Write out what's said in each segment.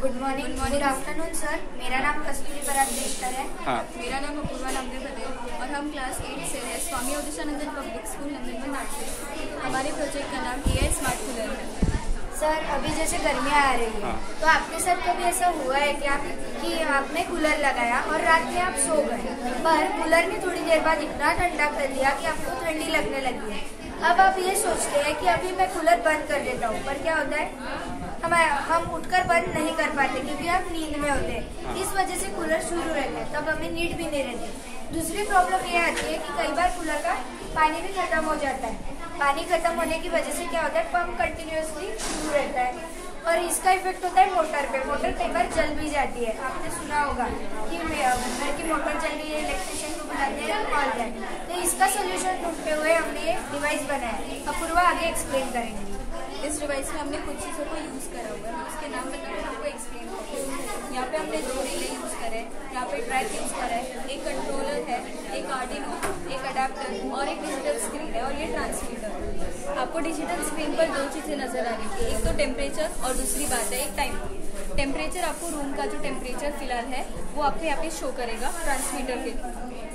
Good morning good afternoon sir मेरा नाम कस्तूरी पराग देशकर है। हाँ। मेरा नाम अपूर्वा नामदेव पटेल और हम क्लास एट से हैं। स्वामी उदिशानंदन पब्लिक स्कूल नंदनवन नागपुर हमारे प्रोजेक्ट का नाम ए स्मार्ट कूलर है। सर अभी जैसे गर्मियाँ आ रही है हाँ। तो आपके साथ कभी ऐसा हुआ है क्या कि आपने कूलर लगाया और रात में आप सो गए? पर कूलर ने थोड़ी देर बाद इतना ठंडा कर दिया कि आपको ठंडी लगने लगी है। अब आप ये सोचते हैं कि अभी मैं कूलर बंद कर देता हूँ पर क्या होता है? हम हम उठकर बंद नहीं कर पाते क्योंकि हम नींद में होते हैं। इस वजह से कूलर शुरू रहते हैं तब हमें नींद भी नहीं रहती। दूसरी प्रॉब्लम ये आती है कि कई बार कूलर का पानी भी खत्म हो जाता है। पानी खत्म होने की वजह से क्या होता है पंप कंटिन्यूसली शुरू रहता है। और इसका इफ़ेक्ट होता है मोटर पे। मोटर कई बार जल भी जाती है। आपने सुना होगा कि घर की मोटर जल रही है इलेक्ट्रिशियन को बुलाते हैं कॉल जाए। तो इसका सोल्यूशन ढूंढते हुए हमने ये डिवाइस बनाया। है अपूर्वा आगे एक्सप्लेन करेंगे। इस डिवाइस में हमने कुछ चीज़ों को यूज़ करा हुआ है। उसके नाम बताकर आपको एक्सप्लेन करते यहाँ पे हमने दो रिले यूज़ करे यहाँ पे ट्रैक यूज़ करा है। एक कंट्रोलर है, एक आर्डिनो एक अडेप्टर और एक डिजिटल स्क्रीन है और ये ट्रांसमीटर आपको डिजिटल स्क्रीन पर दो चीज़ें नज़र आ रही है। एक तो टेम्परेचर और दूसरी बात है एक टाइम टेम्परेचर आपको रूम का जो टेम्परेचर फ़िलहाल है, वो आपको यहाँ पे शो करेगा ट्रांसमीटर के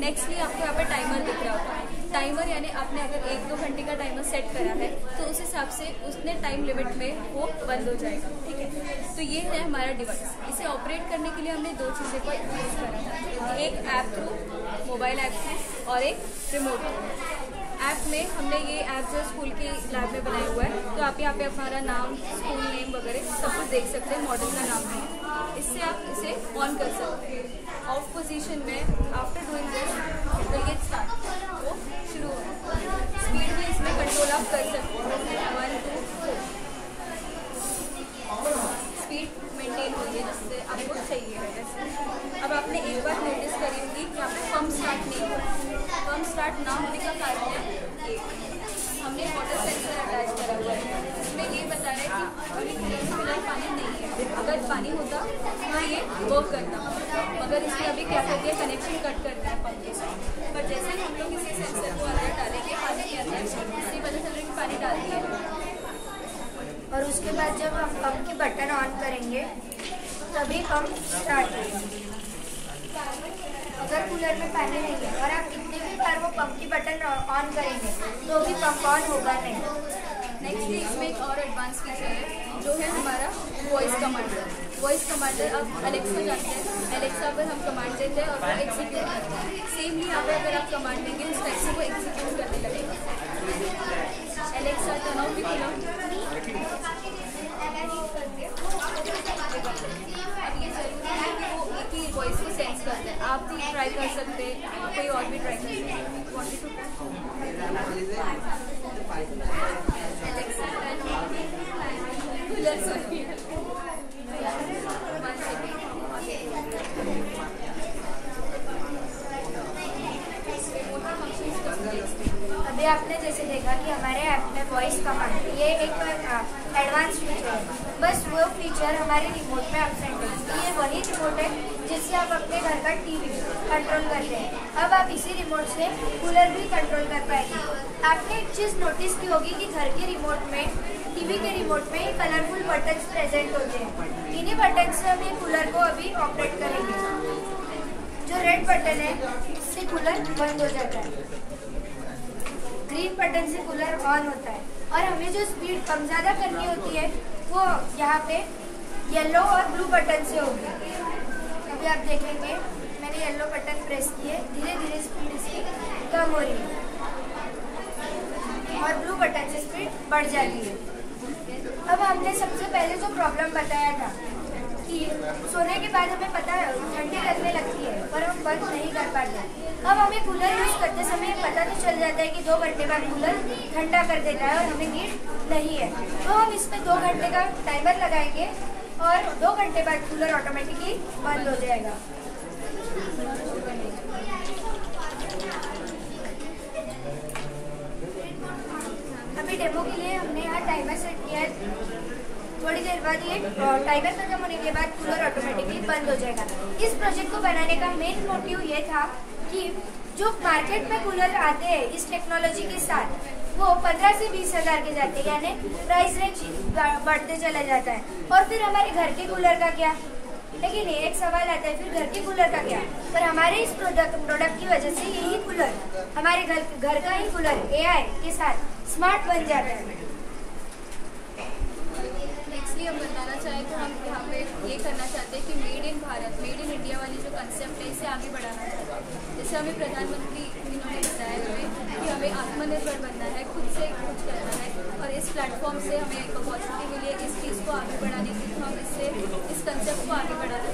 नेक्स्टली आपको यहाँ पे टाइमर दिख रहा होगा। टाइमर यानी आपने अगर एक दो घंटे का टाइमर सेट करा है तो उस हिसाब से उसने टाइम लिमिट में वो बंद हो जाएगा, ठीक है? तो ये है हमारा डिवाइस इसे ऑपरेट करने के लिए हमने दो चीज़ें को यूज़ करा था। एक app through mobile app through और एक रिमोट ऐप में हमने ये ऐप जो स्कूल के लैब में बनाया हुआ है तो आप यहाँ पे हमारा नाम स्कूल नेम वगैरह सब कुछ देख सकते हैं मॉडल का नाम है। इससे आप इसे ऑन कर सकते हैं। ऑफ़ पोजीशन में after doing this it will get start वो शुरू होगा स्पीड भी इसमें कंट्रोल आप कर सकते हैं वन टू स्पीड मेंटेन हुई है जिससे आपको चाहिए है वैसे अब आपने एक बात नोटिस करी होगी कि यहाँ पे पंप स्टार्ट नहीं हुआ पंप स्टार्ट ना होने का कारण है? हमने वाटर सेंसर अटैच करा हुआ है। इसमें ये बता रहा है कि अभी फ़िलहाल पानी नहीं है। अगर पानी होता तो ये वर्क करता। मगर इसने अभी क्या कर दिया कनेक्शन कट कर दिया पंप के साथ। पर जैसे हम लोग इसी सेंसर को अंदर डालेंगे, पानी के अंदर इससे पता चल रहा है कि पानी डाल दिया। और उसके बाद जब हम पंप के बटन ऑन करेंगे, तभी पंप स्टार्ट होगा। अगर कूलर में पानी नहीं है, और आप कितनी भी बार वो पंप की बटन ऑन करेंगे। तो भी पंप ऑन होगा नहीं। नेक्स्ट इसमें एक और एडवांस फीचर है, जो है हमारा वॉइस कमांडर वॉइस कमांडर अब एलेक्सा जानते हैं। एलेक्सा पर हम कमांड देते हैं और वो एग्जीक्यूट करता है। सेमली यहाँ पे अगर आप कमांड देंगे, उस टाइप वो एग्जीक्यूट करने लगेगा। एलेक्सा टर्न ऑफ़ अब ये ज़रूरी है कि वो एक ही वॉइस को हैं आप भी ट्राई कर सकते हैं। कोई और भी ट्राई कर सकते अभी आपने जैसे देखा कि हमारे ऐप में वॉइस कमांड ये एक एडवांस फीचर है। बस वो फीचर हमारे रिमोट में एबसेंट है। तो ये वही रिमोट है जिससे आप अपने घर का टीवी कंट्रोल करते हैं। अब आप इसी रिमोट से कूलर भी कंट्रोल कर पाएँगे। आपने एक चीज़ नोटिस की होगी कि घर के रिमोट में टीवी के रिमोट में कलरफुल बटन्स प्रेजेंट होते हैं। इन्हीं बटन से हम ये कूलर को अभी ऑपरेट करेंगे। जो रेड बटन है, इससे कूलर बंद हो जाता है। ग्रीन बटन से कूलर ऑन होता है। और हमें जो स्पीड कम ज़्यादा करनी होती है वो यहाँ पे येलो और ब्लू बटन से होगी। अभी आप देखेंगे, मैंने येलो बटन प्रेस किए। धीरे धीरे स्पीड इसकी कम हो रही है। और ब्लू बटन से स्पीड बढ़ जा रही है। अब हमने सबसे पहले जो प्रॉब्लम बताया था कि सोने के बाद हमें पता है ठंडी लगने लगती है, पर हम बंद नहीं कर पाते। अब हमें कूलर यूज़ करते समय पता तो चल जाता है कि दो घंटे बाद कूलर ठंडा कर देता है और हमें नीड नहीं है। तो हम इसमें दो घंटे का टाइमर लगाएँगे और दो घंटे बाद कूलर ऑटोमेटिकली बंद हो जाएगा अभी डेमो के लिए हमने यहाँ टाइमर सेट किया है बाद ये टाइमर खत्म होने के बाद कूलर ऑटोमेटिकली बंद हो जाएगा। इस प्रोजेक्ट को बनाने का मेन मोटिव ये था कि जो मार्केट में कूलर आते हैं, इस टेक्नोलॉजी के साथ, वो पंद्रह से बीस हज़ार के जाते हैं, यानी प्राइस रेंज बढ़ते चला जाता है। और फिर हमारे घर के कूलर का क्या? लेकिन एक सवाल आता है, फिर घर के कूलर का क्या? पर हमारे इस प्रोडक्ट प्रोडक्ट की वजह से यही कूलर हमारे घर घर का ही कूलर एआई के साथ स्मार्ट बन जाता है। भी हम बताना चाहें तो हम यहाँ पे ये करना चाहते हैं कि made in Bharat made in India वाली जो कंसेप्ट है, इसे आगे बढ़ाना चाहते हैं जैसे हमें प्रधानमंत्री इन्होंने बताया हमें कि हमें आत्मनिर्भर बनना है, खुद से कुछ करना है और इस प्लेटफॉर्म से हमें एक अपॉर्चुनिटी मिली है इस चीज़ को आगे बढ़ाने की। तो हम इससे, इस कंसेप्ट को आगे बढ़ाना